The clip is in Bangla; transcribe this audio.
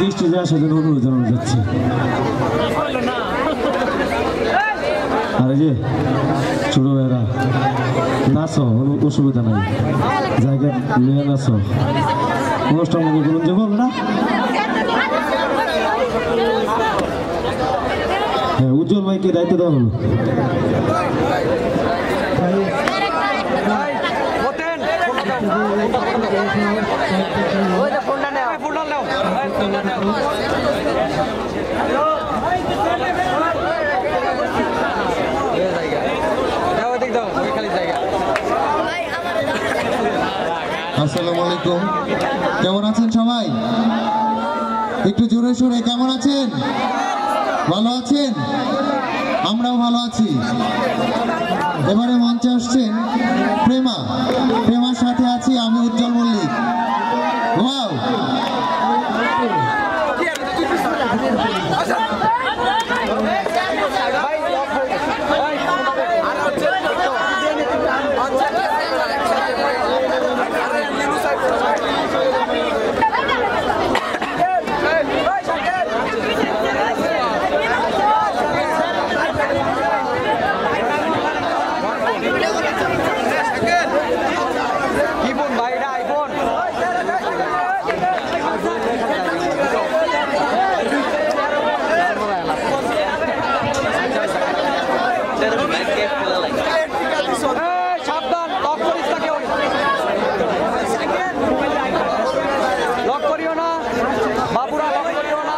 তাকে স্টেজে আসার অনুরোধ জানানো যাচ্ছে। আর যে ছোট ভাইয়েরা, নাচো অসুবিধা নাই। জায়গা নিয়ে নাচো। অনুষ্ঠান মনে করুন যে বল না? হ্যাঁ উজ্জ্বল ভাইকে দায়িত্ব দেওয়া হলো। ওই আসসালামু আলাইকুম। কেমন আছেন সবাই? একটু জোরে সোরে কেমন আছেন? ভালো আছেন? আমরাও ভালো আছি। এবারে মঞ্চে আসছেন প্রেমা। প্রেমার সাথে আছি আমি, উজ্জ্বল বাবুরা লক করিও না।